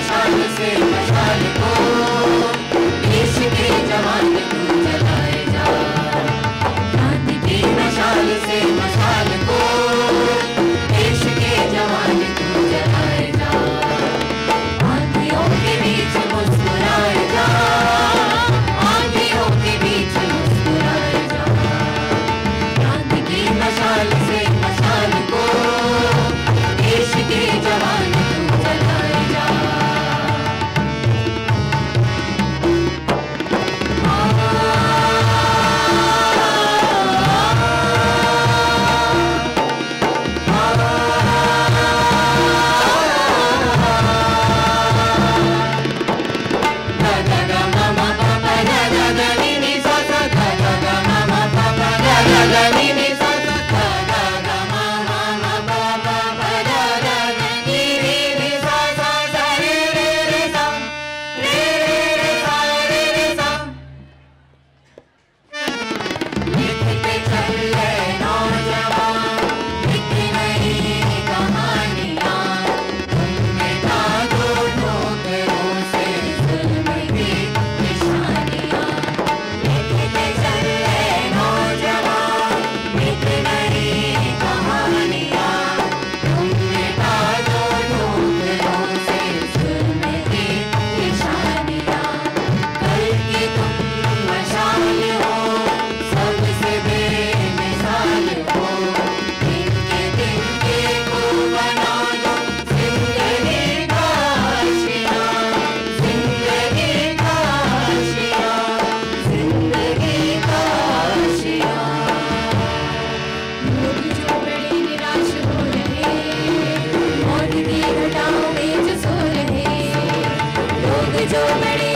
मशाल से मशाल को। देश के जवान la la जो बड़े